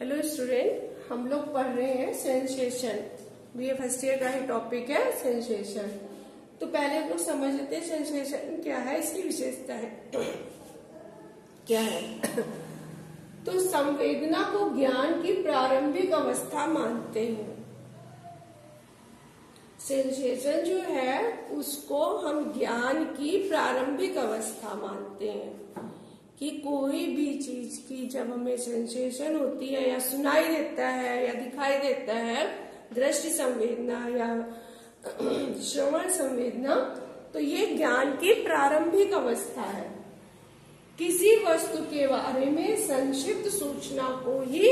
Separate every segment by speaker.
Speaker 1: Hello student हम लोग पढ़ रहे हैं sensation B A first year का ही टॉपिक है सेंसेशन तो पहले हम लोग समझ लेते हैं सेंसेशन क्या है, इसकी विशेषता है। क्या है? तो संवेदना को ज्ञान की प्रारंभिक अवस्था मानते हैं। सेंसेशन जो है, उसको हम ज्ञान की प्रारंभिक अवस्था मानते हैं। कि कोई भी चीज़ की जब हमें सेंसेशन होती है या सुनाई देता है या दिखाई देता है, दृष्टि संवेदना या श्रवण संवेदना तो ये ज्ञान की प्रारंभिक अवस्था है। किसी वस्तु के बारे में संक्षिप्त सूचना को ही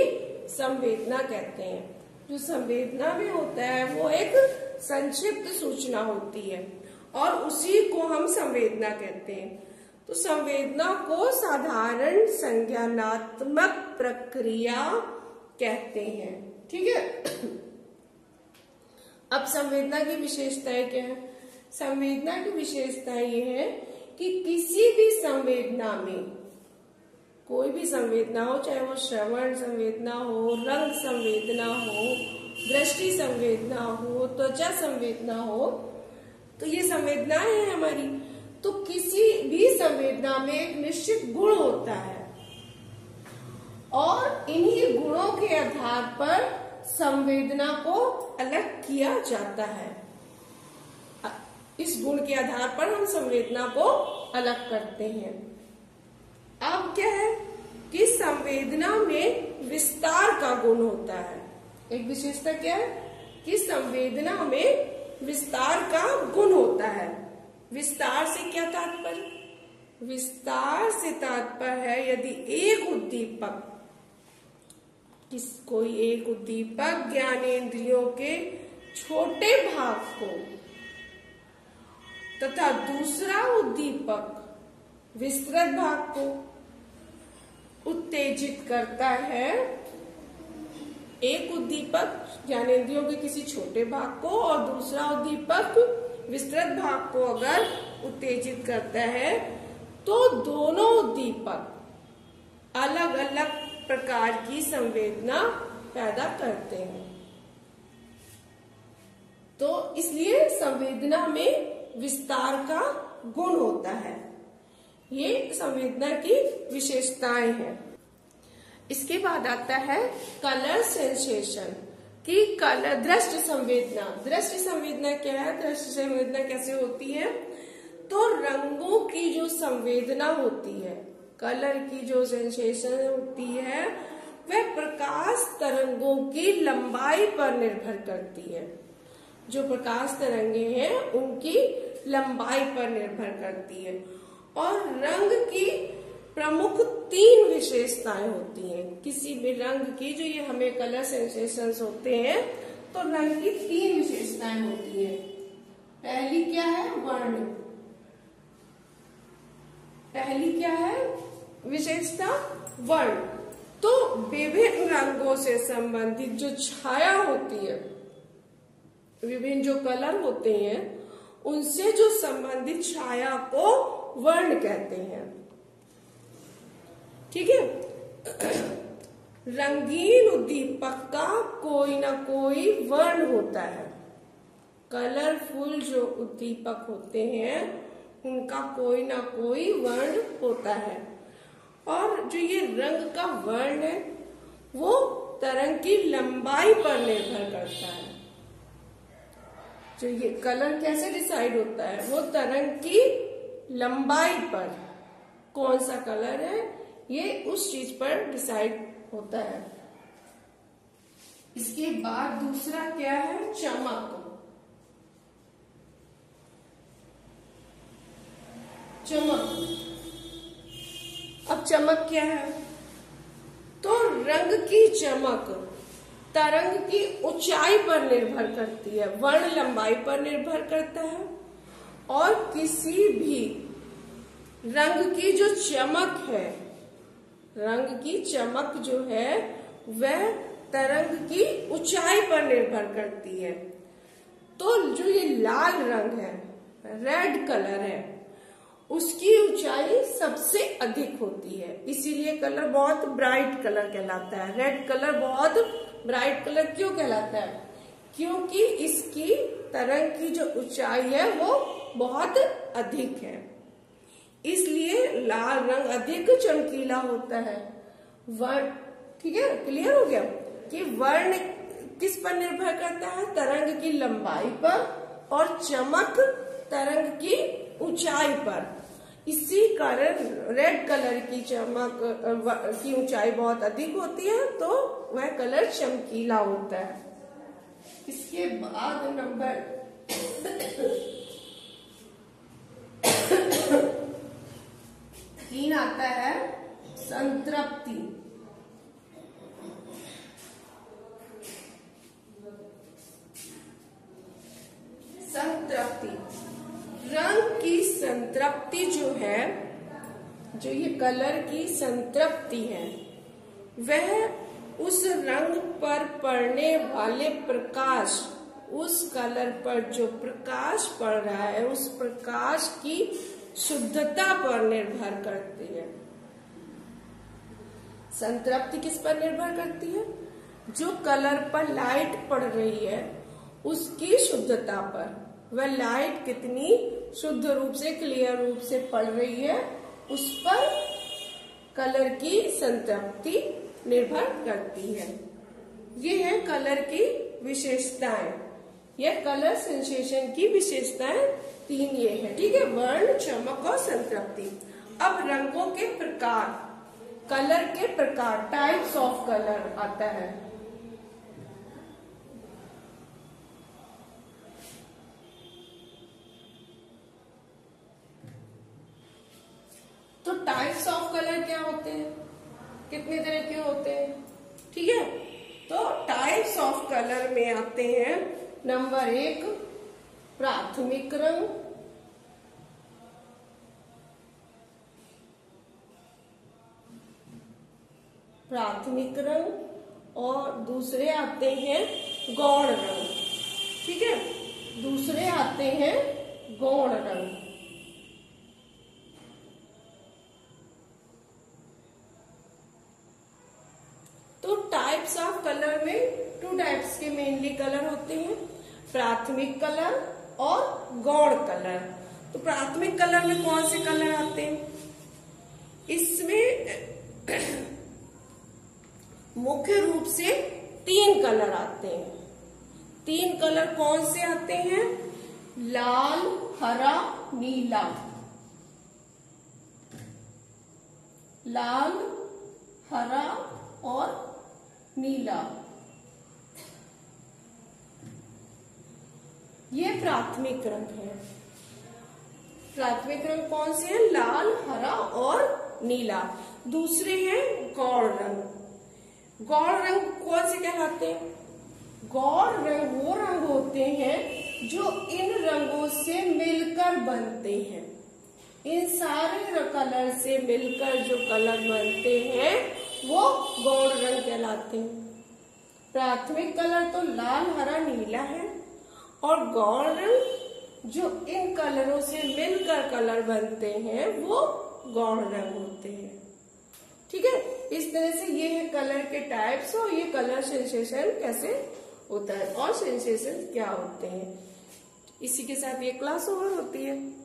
Speaker 1: संवेदना कहते हैं। जो संवेदना में होता है, वो एक संक्षिप्त सूचना होती है और उसी को हम संवेदना कहते हैं। तो संवेदना को साधारण संज्ञानात्मक प्रक्रिया कहते हैं। ठीक है? अब संवेदना की विशेषताएँ क्या है? संवेदना की विशेषता ये है कि किसी भी संवेदना में, कोई भी संवेदना हो, चाहे वो श्रवण संवेदना हो, रंग संवेदना हो, दृष्टि संवेदना हो, त्वचा संवेदना हो तो ये संवेदनाएँ हैं हमारी। तो किसी भी संवेदना में एक निश्चित गुण होता है। और इन्हीं गुणों के आधार पर संवेदना को अलग किया जाता है। इस गुण के आधार पर हम संवेदना को अलग करते हैं। अब क्या है कि संवेदना में विस्तार का गुण होता है। एक विशेषता क्या है कि संवेदना में विस्तार का गुण होता है। विस्तार से क्या तात्पर्य? विस्तार से तात्पर्य है यदि एक उद्दीपक, किस कोई एक उद्दीपक ज्ञानेन्द्रियों के छोटे भाग को, तथा दूसरा उद्दीपक विस्तृत भाग को उत्तेजित करता है, एक उद्दीपक ज्ञानेन्द्रियों के किसी छोटे भाग को और दूसरा उद्दीपक विस्तृत भाग को अगर उत्तेजित करता है तो दोनों उद्दीपक अलग अलग प्रकार की संवेदना पैदा करते हैं। तो इसलिए संवेदना में विस्तार का गुण होता है। ये संवेदना की विशेषताएँ हैं। इसके बाद आता है कलर सेंसेशन कि दृष्टि संवेदना दृष्टि संवेदना क्या है? दृष्टि संवेदना कैसे होती है? तो रंगों की जो संवेदना होती है, कलर की जो सेंसेशन होती है, वह प्रकाश तरंगों की लंबाई पर निर्भर करती है। जो प्रकाश तरंगे हैं, उनकी लंबाई पर निर्भर करती है। और रंग की प्रमुख तीन विशेषताएँ होती हैं। किसी भी रंग की जो ये हमें कलर सेंसेशन होते हैं तो रंग की तीन विशेषताएँ होती है। पहली क्या है? वर्ण। पहली क्या है? विशेषता, वर्ण। तो विभिन्न रंगों से संबंधित जो छाया होती है, विभिन्न जो कलर होते हैं, उनसे जो संबंधित छाया को वर्ण कहते हैं। ठीक है? रंगीन उद्दीपक का कोई ना कोई वर्ण होता है। कलरफुल जो उद्दीपक होते हैं, उनका कोई ना कोई वर्ण होता है। और जो ये रंग का वर्ण है, वो तरंग की लंबाई पर निर्भर करता है। जो ये कलर कैसे डिसाइड होता है, वो तरंग की लंबाई पर। कौन सा कलर है? ये उस चीज़ पर डिसाइड होता है। इसके बाद दूसरा क्या है? चमक। चमक। अब चमक क्या है? तो रंग की चमक। तरंग की ऊंचाई पर निर्भर करती है, वर्ण लंबाई पर निर्भर करता है। और किसी भी रंग की जो चमक है रंग की चमक जो है, वह तरंग की ऊंचाई पर निर्भर करती है। तो जो ये लाल रंग है, रेड कलर है, उसकी ऊंचाई सबसे अधिक होती है। इसीलिए कलर बहुत ब्राइट कलर कहलाता है। रेड कलर बहुत ब्राइट कलर क्यों कहलाता है? क्योंकि इसकी तरंग की जो ऊंचाई है, वो बहुत अधिक है। इसलिए लाल रंग अधिक चमकीला होता है। वर्ण, ठीक है? क्लियर हो गया? कि वर्ण किस पर निर्भर करता है? तरंग की लंबाई पर और चमक तरंग की ऊंचाई पर। इसी कारण रेड कलर की चमक की ऊंचाई बहुत अधिक होती है तो वह कलर चमकीला होता है। इसके बाद नंबर तीन आता है संतृप्ति। संतृप्ति। रंग की संतृप्ति जो है, जो ये कलर की संतृप्ति है, वह उस रंग पर पड़ने वाले प्रकाश, उस कलर पर जो प्रकाश पड़ रहा है, उस प्रकाश की शुद्धता पर निर्भर करती है। संतृप्ति किस पर निर्भर करती है? जो कलर पर लाइट पड़ रही है, उसकी शुद्धता पर। वह लाइट कितनी शुद्ध रूप से, क्लियर रूप से पड़ रही है, उस पर कलर की संतृप्ति निर्भर करती है। ये है कलर की विशेषताएँ। यह कलर सेंसेशन की विशेषताएँ तीन ये है। ठीक है, वर्ण, चमक और संतृप्ति। अब रंगों के प्रकार, कलर के प्रकार टाइप्स ऑफ़ कलर आता है। तो टाइप्स ऑफ़ कलर क्या होते हैं? कितने तरह के होते हैं? ठीक है तो टाइप्स ऑफ़ कलर में आते हैं। नंबर एक प्राथमिक रंग प्राथमिक रंग और दूसरे आते हैं गौण रंग ठीक है? दूसरे आते हैं गौण रंग तो टाइप्स ऑफ़ कलर में टू टाइप्स के मेनली कलर होते हैं। प्राथमिक कलर और गौड़ कलर। तो प्राथमिक कलर में कौन से कलर आते हैं? इसमें, मुख्य रूप से तीन कलर आते हैं। तीन कलर कौन से आते हैं? लाल, हरा, नीला। लाल, हरा और नीला ये प्राथमिक रंग है। प्राथमिक रंग कौन से हैं? लाल, हरा और नीला। दूसरे हैं गौड़ रंग। गौर रंग कौन से कहलाते हैं? गौड़ रंग वो रंग होते हैं जो इन रंगों से मिलकर बनते हैं। इन सारे कलर से मिलकर जो कलर बनते हैं, वो गौड़ रंग कहलाते हैं। प्राथमिक कलर तो लाल, हरा, नीला है। और गौड़ रंग जो इन कलरों से मिलकर कलर बनते हैं, वो गौड़ रंग होते हैं। ठीक है? इस तरह से ये है कलर के टाइप्स और ये कलर सेंसेशन कैसे होता है और सेंसेशन क्या होते हैं? इसी के साथ ये क्लास ओवर होती है।